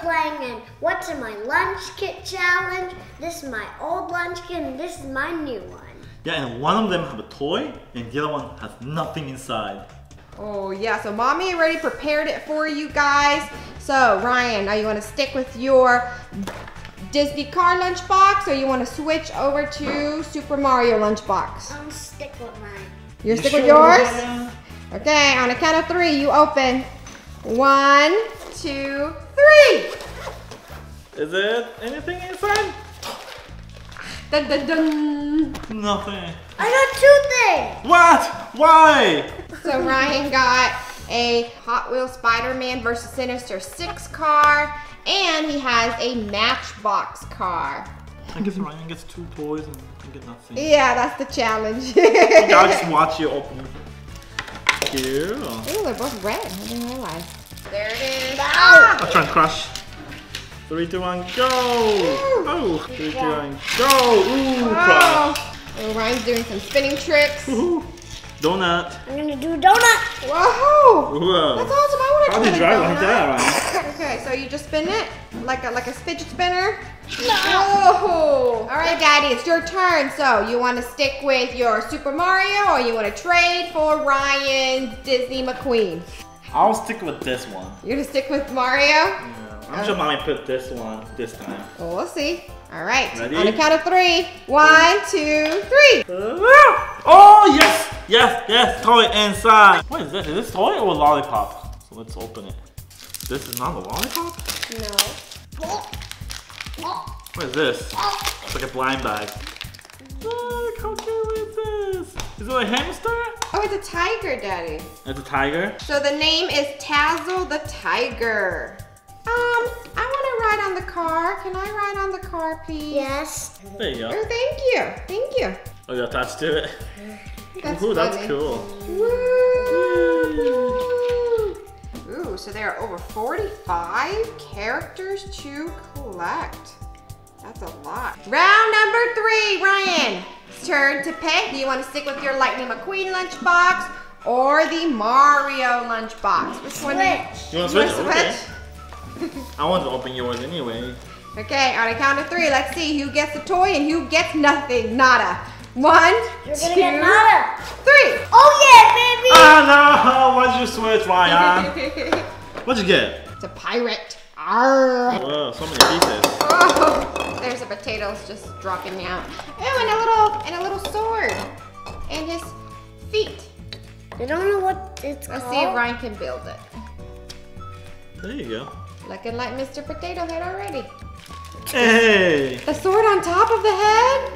playing in What's in My Lunch Kit Challenge. This is my old lunch kit and this is my new one. Yeah, and one of them have a toy, and the other one has nothing inside. Oh yeah, so mommy already prepared it for you guys. So Ryan, now you want to stick with your Disney car lunchbox or you want to switch over to Super Mario lunchbox? I'm stick with mine. You're You stick with yours? Okay, on a count of three, you open. One, two, three. Is it anything inside? Dun, dun, dun. Nothing. I got two things. What? Why? So Ryan got a Hot Wheels Spider-Man versus Sinister Six car, and he has a Matchbox car. I guess Ryan gets two toys and I get nothing. Yeah, that's the challenge. Okay, I'll just watch you open. Here. Ooh, they're both red. I didn't realize. There it is. Ah! I'll try and crush. Three, two, one, go! Oh, three, two, one, go! Ooh, ah! crush. Oh. oh, Ryan's doing some spinning tricks. Ooh. Donut. I'm gonna do a donut. Whoa! Whoa. That's awesome. I want to How try do you the drive like donut. that, Ryan? Okay, so you just spin it like a like a fidget spinner. Oh! All right, Daddy, it's your turn. So you want to stick with your Super Mario, or you want to trade for Ryan's Disney McQueen? I'll stick with this one. You're gonna stick with Mario? Yeah. I'm sure mommy put this one this time. Well, we'll see. All right. Ready? On the count of three. One, two, three. Ah! Oh, yes! Yes, yes, toy inside. What is this? Is this toy or lollipop? So let's open it. This is not a lollipop? No. What is this? It's like a blind bag. Ah! Is it a hamster? Oh, it's a tiger, Daddy. It's a tiger. So the name is Tazzle the Tiger. Um, I want to ride on the car. Can I ride on the car, please? Yes. There you go. Oh, thank you. Thank you. Oh, you attached to it. That's Ooh, that's cool. Woo! Ooh, so there are over 45 characters to collect. That's a lot. Round number three, Ryan. It's turn to pick. Do you want to stick with your Lightning McQueen lunchbox or the Mario lunchbox? Which one? do you- Switch. You want to switch? wanna Okay. I want to open yours anyway. Okay, on a count of three, let's see who gets the toy and who gets nothing. Nada. One, You're gonna get nada. three. Oh yeah, baby. Ah no! Why'd you switch, Ryan? What'd you get? it's a pirate. Arr. Whoa, so many pieces. Oh, there's the potatoes just dropping out. Oh, and a little and a little sword. And his feet. I don't know what it's Let's called. see if Ryan can build it. There you go. Looking like Mr. Potato Head already. Hey! The sword on top of the head?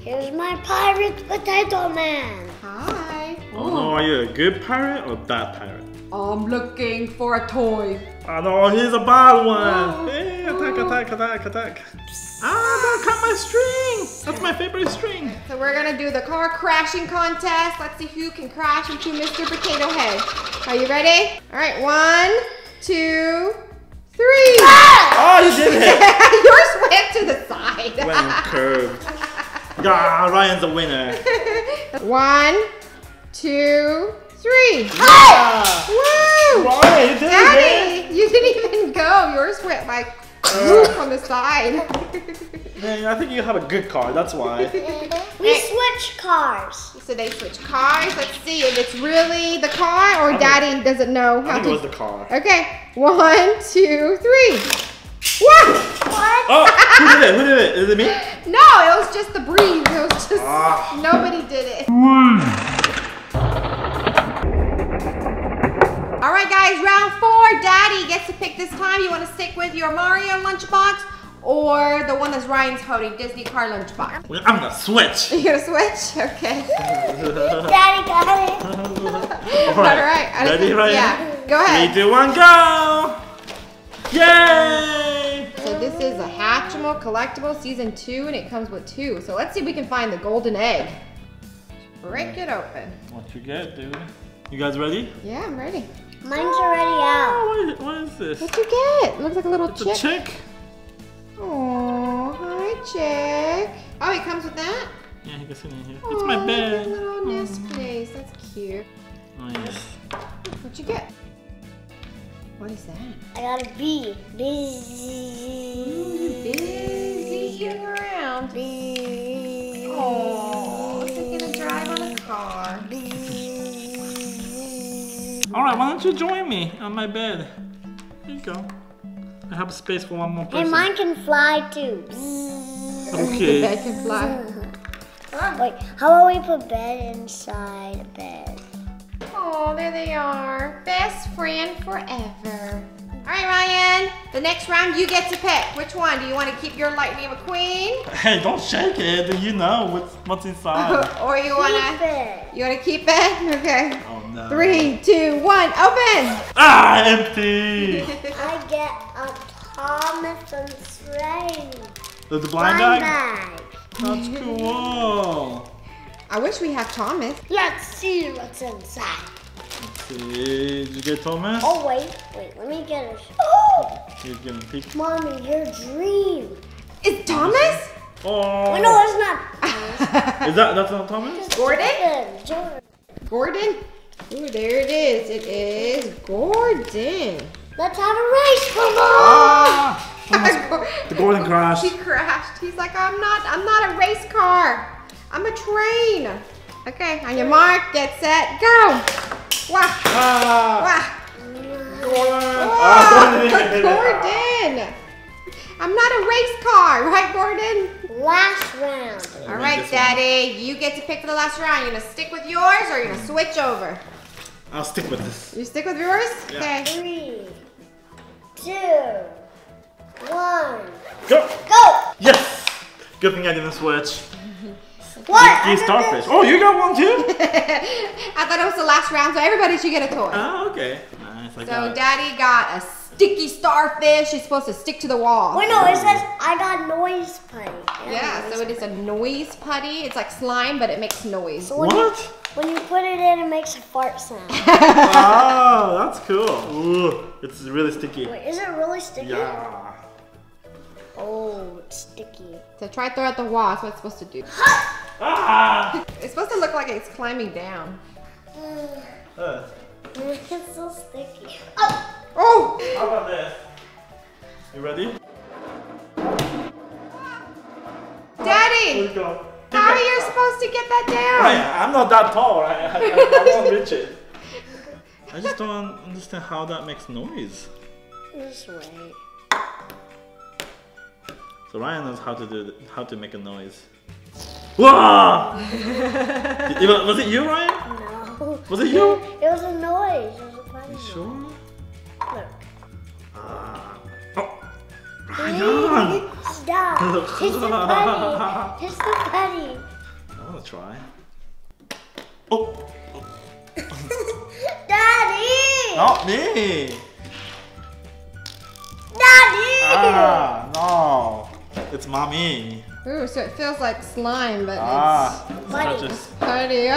Here's my pirate potato man. Hi. Oh no, are you a good pirate or a bad pirate? I'm looking for a toy. Oh no, here's a bad one! Oh. Eh, hey, attack, attack, attack, attack. Ah, don't cut my string! That's my favorite string. So we're gonna do the car crashing contest. Let's see who can crash into Mr. Potato Head. Are you ready? All right, one, two, three. Ah! Oh, you did it! Yours went to the side. When curved. Yeah, Ryan's a winner. One, two, three. Ah! Woo! Ryan, you did it! Daddy, you didn't even go. Yours went like whoop on the side. Man, I think you have a good car, that's why. We switch cars. so they switch cars. Let's see if it's really the car or Daddy doesn't know I how think it was the car. Okay, one, two, three. What? What? Oh, who did it? Who did it? Is it me? No, it was just the breeze. It was just Ah. nobody did it. All right, guys, round four. Daddy gets to pick this time. You want to stick with your Mario lunchbox or the one that's Ryan's holding, Disney car lunchbox? I'm gonna switch. You're gonna switch? Okay. Daddy got it. All All right. I Ready, think- Ryan? Yeah. Go ahead. two, one, go! Yay! So this is a Hatchimal collectible season two, and it comes with two. So let's see if we can find the golden egg. Break it open. What you get, dude? You guys ready? Yeah, I'm ready. Mine's already oh, out. Oh, what is, what is this? What'd you get? Looks like a little It's a chick. chick. Oh, hi, chick. Oh, it comes with that? Yeah, he can sit in here. Aw, It's my bed. the little mm. nest place. That's cute. Oh, yeah. What'd you get? What is that? I got a B. B. Busy around. B. All right, why don't you join me on my bed? There you go. I have space for one more Hey, person. mine can fly too. Okay. I can fly. Oh, wait, how about we put bed inside a bed? Oh, there they are. Best friend forever. All right, Ryan. The next round, you get to pick. Which one? Do you want to keep your Lightning McQueen, Hey, don't shake it. Do You know what's what's inside. or you wanna it. you wanna keep it? Okay. Oh no. Three, two, one, open. Ah, empty. I get a Thomas and Strange the, the blind blind bag. bag. That's cool. I wish we had Thomas. Let's see what's inside. Let's see. Did you get Thomas? Oh wait, wait, let me get it. Oh, You're gonna pick. mommy, your dream. Is Thomas? Oh. Oh no, it's not. Is that that's not Thomas? Gordon? Jordan. Jordan. Gordon? Ooh, there it is. It is Gordon. Let's have a race, come on. Ah! The Gordon crashed. He crashed. He's like, I'm not, I'm not a race car. I'm a train. Okay, on your mark, get set, go. Wow, Ah! wow. Gordon. Wow, Ah, Gordon didn't hit it. Gordon. I'm not a race car, right, Gordon? Last round. All right, win right, this one. Daddy, you get to pick for the last round. You're gonna stick with yours or you're gonna switch over? I'll stick with this. You stick with yours? Yeah. Okay. Three, two, one, Go. go. Yes. Good thing I didn't switch. What? These starfish. Oh, you got one too? I thought it was the last round, so everybody should get a toy. Ah, okay. Nice. I So got. Daddy got a sticky starfish. She's supposed to stick to the wall. Wait, no, it says I got noise putty. Yeah, so it is a noise putty. It's like slime, but it makes noise. So when you, What? when you put it in, it makes a fart sound. oh, that's cool. Ooh, it's really sticky. Wait, is it really sticky? Yeah. Oh, it's sticky. So try to throw at the wall. That's what it's supposed to do. Ah! It's supposed to look like it's climbing down. Uh, it's so sticky. Oh, Oh! how about this? You ready? Daddy! Let's go. How are you supposed to get that down? I'm not that tall. I, I, I, I won't reach it. I just don't understand how that makes noise. this way. So Ryan knows how to do th- how to make a noise. Whoa! Was was it you, Ryan? No. Was it you? It was a noise. It was a funny You noise. sure? Look. Ah. Oh. Ryan! Stop. It's the putty. It's the putty. I wanna try. Oh! Daddy! Not me! Daddy! Ah, no. It's mommy. Ooh, so it feels like slime, but Ah. it's Buddy. Just, putty. Ah!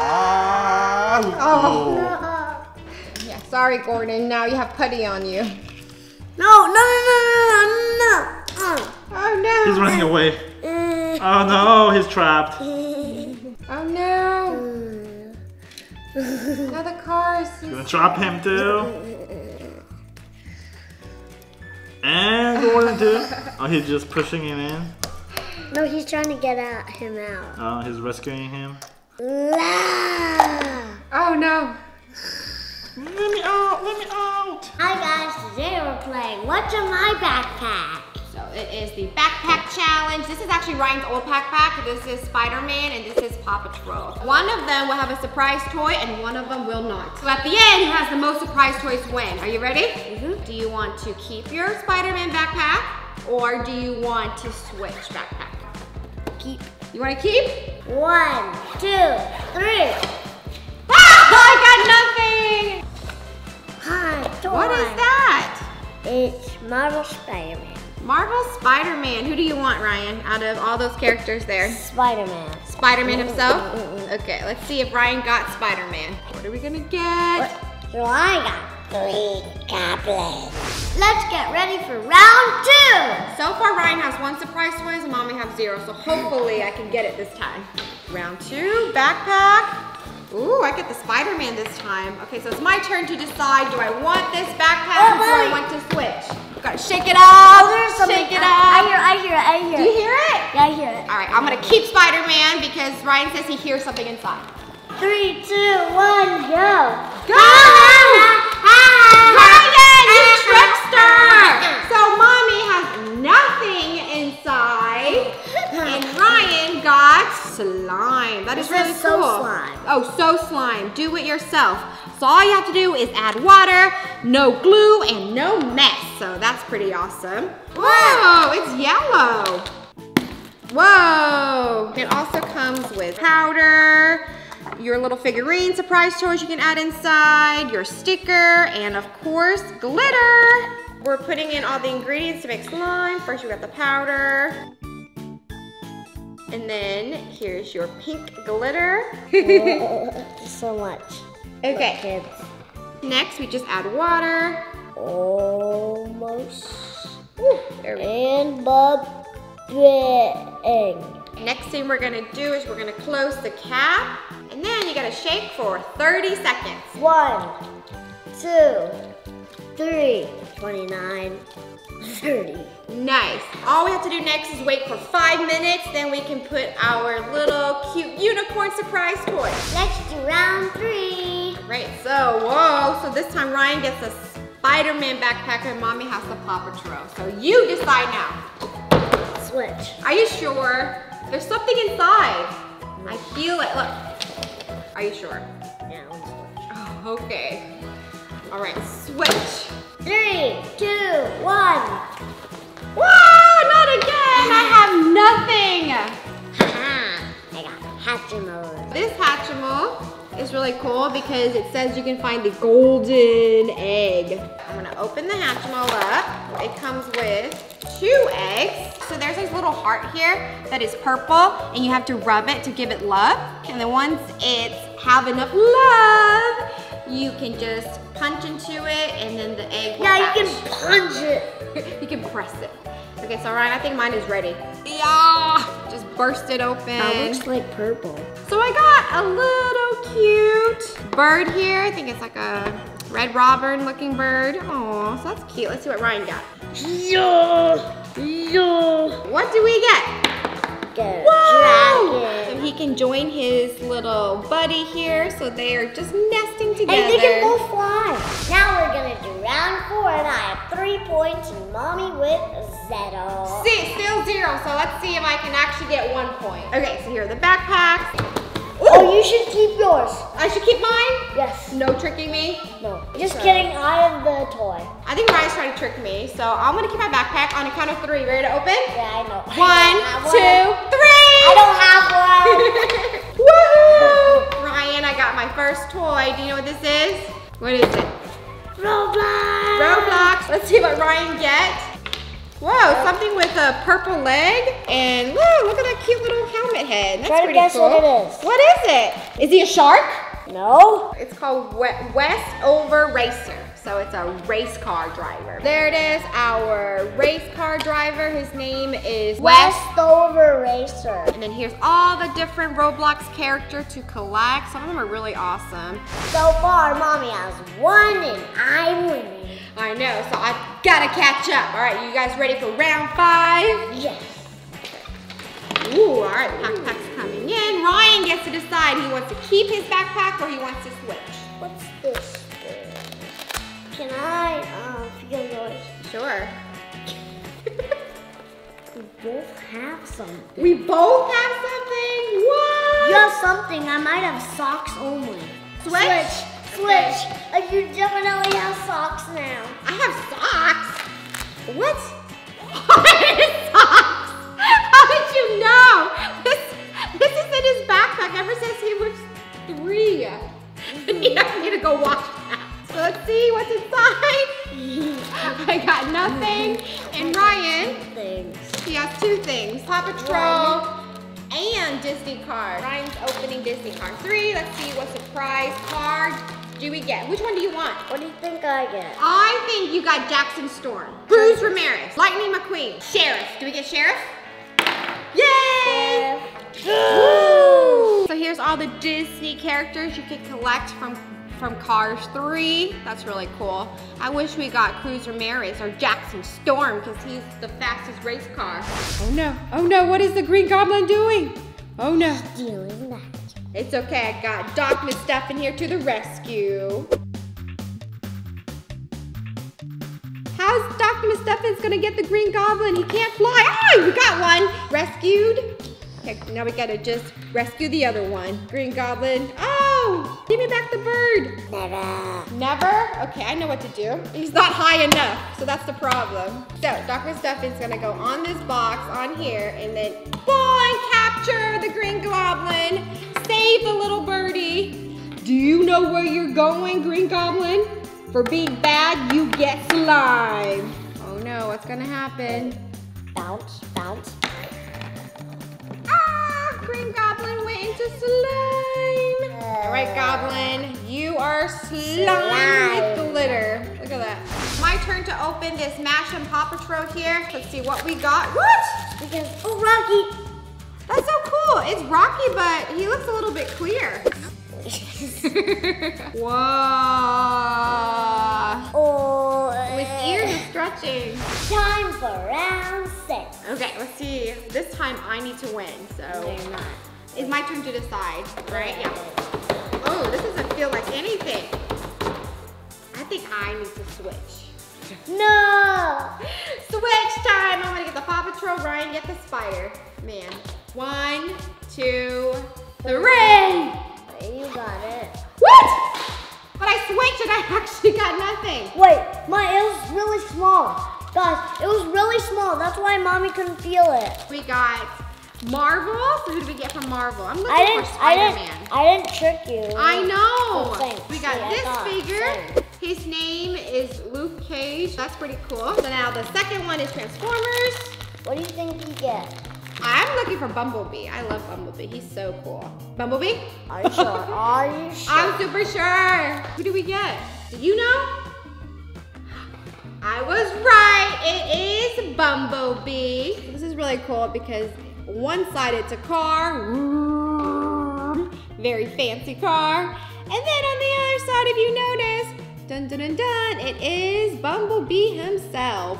ah. Oh. Uh, Yeah, sorry, Gordon. Now you have putty on you. no, no, no, no, no, no, no. Oh no! He's running away. Uh, Oh no, he's trapped. Oh no! Another car is. Gonna trap him too. And Gordon too. Oh, he's just pushing him in. no, he's trying to get out, him out. Oh, he's rescuing him. La. Oh no! Let me out! Let me out! Hi guys, today we're playing What's in My Backpack? So it is the backpack challenge. This is actually Ryan's old backpack. This is Spider-Man and this is Paw Patrol. One of them will have a surprise toy and one of them will not. So at the end, who has the most surprise toys win. Are you ready? Mhm. Do you want to keep your Spider-Man backpack or do you want to switch backpack? Keep. You want to keep? One, two, three. Ah, I got nothing! Hi, toy. What is that? It's Marvel Spider-Man. Marvel Spider-Man. Who do you want, Ryan, out of all those characters there? Spider-Man. Spider-Man himself? Okay, let's see if Ryan got Spider-Man. What are we gonna get? So I got three goblins. Let's get ready for round two. So far, Ryan has one surprise toys and Mommy has zero, so hopefully I can get it this time. Round two, backpack. Ooh, I get the Spider-Man this time. Okay, so it's my turn to decide, do I want this backpack Oh, or do I want to switch? Gotta shake it out, oh, There's shake it I, I out. hear. I hear. it, I hear. Do you hear it? Yeah, I hear it. All right, I'm gonna keep Spider-Man because Ryan says he hears something inside. Three, two, one, go. Go! Ryan, you trickster! So mommy has nothing inside, and Ryan slime. That is really so cool. slime. Oh, so slime. Do it yourself. So all you have to do is add water, no glue, and no mess. So that's pretty awesome. Whoa, it's yellow. Whoa! It also comes with powder, your little figurine surprise toys you can add inside, your sticker, and of course, glitter. We're putting in all the ingredients to make slime. First, we got the powder. And then here's your pink glitter. so much. okay, Kids. next we just add water. Almost. Woo, there we. And bubbling. Next thing we're gonna do is we're gonna close the cap. And then you gotta shake for 30 seconds. One, two, three, 29, 30. Nice. All we have to do next is wait for five minutes, then we can put our little cute unicorn surprise toy. Let's do round three. Right, so, whoa, so this time Ryan gets a Spider-Man backpack and mommy has the Paw Patrol. So you decide now. Switch. Are you sure? There's something inside. I feel it, look. Are you sure? Switch. Oh, okay. All right, switch. Three, two, one. Whoa, not again, I have nothing. I got Hatchimals. This Hatchimal is really cool because it says you can find the golden egg. I'm gonna open the Hatchimal up. It comes with two eggs. So there's this little heart here that is purple and you have to rub it to give it love. And then once it's have enough love, you can just punch into it and then the egg will Yeah, you can punch it. you can press it. Okay, so Ryan, I think mine is ready. Yeah, just burst it open. That looks like purple. So I got a little cute bird here. I think it's like a red robin looking bird. Oh, so that's cute. Let's see what Ryan got. Yeah, yeah. What do we get? Get a Whoa! So he can join his little buddy here. So they are just nesting together. And they can both fly. Now we're gonna do three points, and mommy with zero. See, still zero. So let's see if I can actually get one point. Okay, so here are the backpacks. Oh, you should keep yours. I should keep mine? Yes. No tricking me. No. Just kidding. I have the toy. I think Ryan's trying to trick me. So I'm gonna keep my backpack on a count of three. Ready to open? Yeah, I know. One, I don't two, one. three. I don't have one. Woohoo! Ryan, I got my first toy. Do you know what this is? What is it? Roblox. Roblox. Let's see what Ryan gets. Whoa, something with a purple leg. And look, look at that cute little helmet head. That's Try to pretty guess cool. what it is. What is it? Is he a shark? No. It's called We- Westover Racer. So it's a race car driver. There it is, our race car driver. His name is West. Westover Racer. And then here's all the different Roblox character to collect. Some of them are really awesome. So far, mommy has one, and I'm winning. I know, so I gotta catch up. All right, you guys ready for round five? Yes. Ooh, all right, backpack's coming in. Ryan gets to decide he wants to keep his backpack or he wants to switch. What's this? Can I um, feel yours? Sure. We both have something. we both have something? What? You have something. I might have socks only. Switch? Switch. Switch. Uh, you definitely have socks now. I have socks. What? socks? How did you know? This, this is in his backpack ever since he was three. doesn't need to go wash. So let's see what's inside. I got nothing. And Ryan, he has two things. Paw Patrol and Disney card. Ryan's opening Disney card. Three, let's see what surprise card do we get. Which one do you want? What do you think I get? I think you got Jackson Storm, Cruz Ramirez, Lightning McQueen, Sheriff. Do we get Sheriff? Yay! Woo! So here's all the Disney characters you can collect from from Cars 3. That's really cool. I wish we got Cruz Ramirez or Jackson Storm because he's the fastest race car. Oh no, oh no, what is the Green Goblin doing? Oh no. Stealing that. It's okay, I got Doc McStuffin here to the rescue. How's Dr. McStuffin's gonna get the Green Goblin? He can't fly. Ah, we got one. Rescued. Okay, now we gotta just rescue the other one. Green Goblin. Give me back the bird. Never. Never? Okay, I know what to do. He's not high enough, so that's the problem. So, Dr. Stuffin's gonna go on this box on here and then boing, capture the Green Goblin. Save the little birdie. Do you know where you're going, Green Goblin? For being bad, you get slime. Oh no, what's gonna happen? Bounce, bounce. Green Goblin went into slime. All right, Goblin, you are slime with glitter. Look at that. My turn to open this Mash'ems Paw Patrol here. Let's see what we got. What? Because, oh, Rocky. That's so cool. It's Rocky, but he looks a little bit clear. Whoa. oh. His ears are stretching. Time for round six. Okay, let's see. This time I need to win, so. It's my turn to decide, right? Yeah. Oh, this doesn't feel like anything. I think I need to switch. No. Switch time! I'm gonna get the Paw Patrol, Ryan get the spider. Man. One, two, three! You got it. What? But I switched and I actually got nothing. Wait, my it was really small. Guys, it was really small. That's why mommy couldn't feel it. We got Marvel. So who did we get from Marvel? I'm looking I didn't. for I Spider-Man. didn't. I didn't trick you. I know. Oh, we got Yeah, this figure. Same. His name is Luke Cage. That's pretty cool. So now the second one is Transformers. What do you think you get? I'm looking for Bumblebee. I love Bumblebee. He's so cool. Bumblebee? Are you sure? Are you sure? I'm super sure. Who do we get? Do you know? I was right. It is Bumblebee. This is really cool because one side it's a car, very fancy car, and then on the other side, if you notice, dun dun dun dun, it is Bumblebee himself.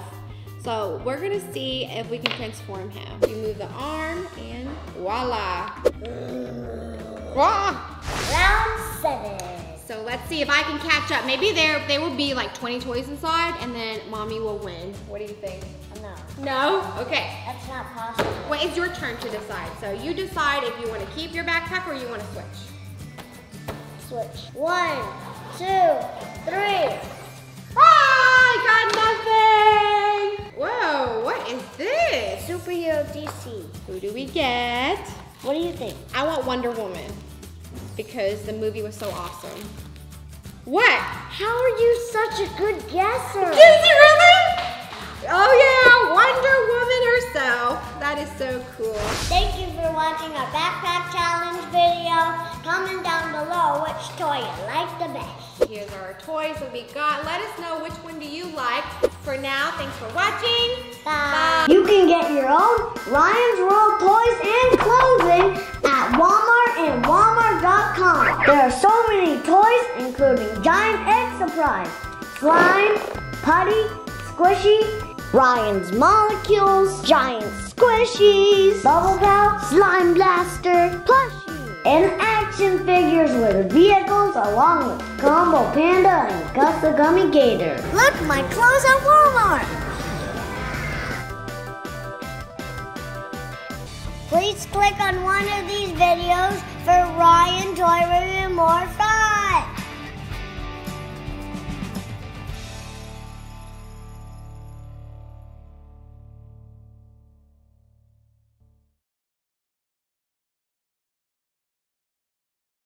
So we're gonna see if we can transform him. You move the arm and voila. Round seven. So let's see if I can catch up. Maybe there there will be like 20 toys inside and then mommy will win. What do you think? No, No? Okay. that's not possible. Wait, it's your turn to decide. So you decide if you want to keep your backpack or you want to switch. Switch. One, two, three. Ah, I got nothing. Whoa, what is this? Superhero DC. Who do we get? What do you think? I want Wonder Woman because the movie was so awesome. What? How are you such a good guesser? Is it really? Oh yeah, Wonder Woman herself. That is so cool. Thank you for watching our backpack challenge video. Comment down below which toy you like the best. Here's our toys that we got. Let us know which one do you like. For now, thanks for watching. Bye. You can get your own Ryan's World toys and clothing at Walmart and Walmart.com. There are so many toys, including Giant Egg Surprise, Slime, Putty, Squishy, Ryan's Molecules, Giant Squishies, Bubble Pow, Slime Blaster, Plushie, and action figures with vehicles along with Combo Panda and Gus the Gummy Gator. Look, my clothes at Walmart! Please click on one of these videos for Ryan Joy Review More Fun!